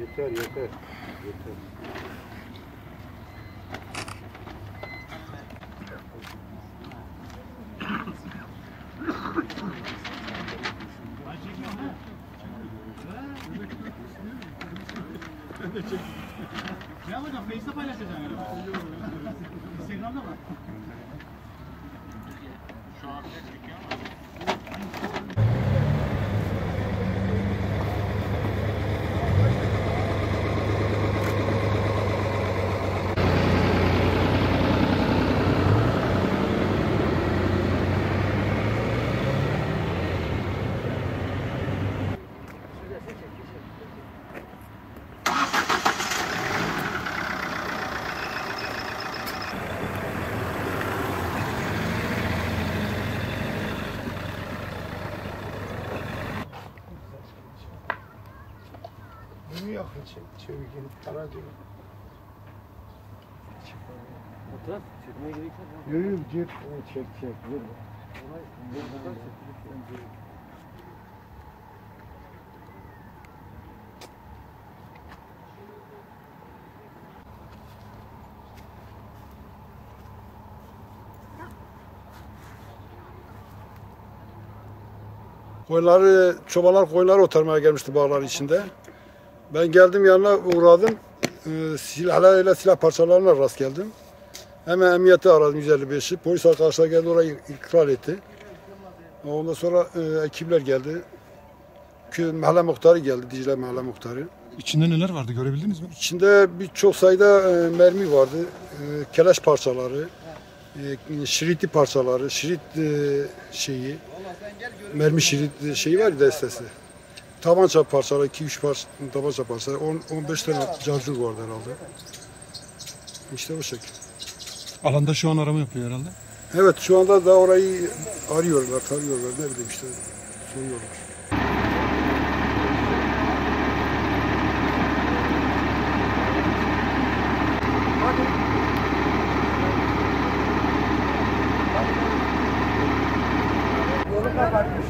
Yeter yeter. Yeter. Ne yapacağım? Face'te paylaşacağım. Instagram'da mı? Bunu yakın çek. Çevikin aracı. Fotoğraf çekmeye gerek yok. Yürü gir. Çek çek. Vur. Koyunları, çobanlar koyunları otarmaya gelmişti bağların içinde. Ben geldim yanına uğradım. Ee, silahlarıyla silah parçalarına rast geldim. Hemen emniyeti aradım 155'i. Polis arkadaşlar geldi orayı ikrar etti. Ondan sonra e, ekipler geldi. Mahalle muhtarı geldi, Dicle mahalle muhtarı. İçinde neler vardı görebildiniz mi? İçinde birçok sayıda e, mermi vardı. E, keleş parçaları, e, şiriti parçaları, şirit e, şeyi, mermi şirit şeyi var ya destesi. Tabanca parçaları, 2-3 parça, tabanca parçaları, 10, 15 tane cazur vardı herhalde. İşte o şekilde. Alanda şu an arama yapıyor herhalde. Evet şu anda da orayı arıyorlar, tarıyorlar ne bileyim işte soruyorlar. Yolu kapatmış.